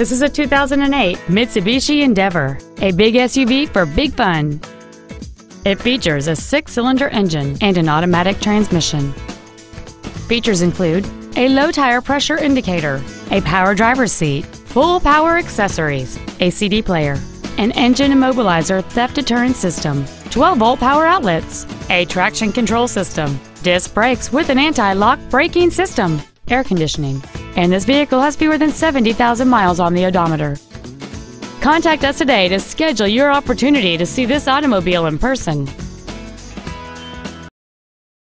This is a 2008 Mitsubishi Endeavor, a big SUV for big fun. It features a six-cylinder engine and an automatic transmission. Features include a low tire pressure indicator, a power driver's seat, full power accessories, a CD player, an engine immobilizer theft deterrent system, 12-volt power outlets, a traction control system, disc brakes with an anti-lock braking system, air conditioning, and this vehicle has fewer than 70,000 miles on the odometer. Contact us today to schedule your opportunity to see this automobile in person.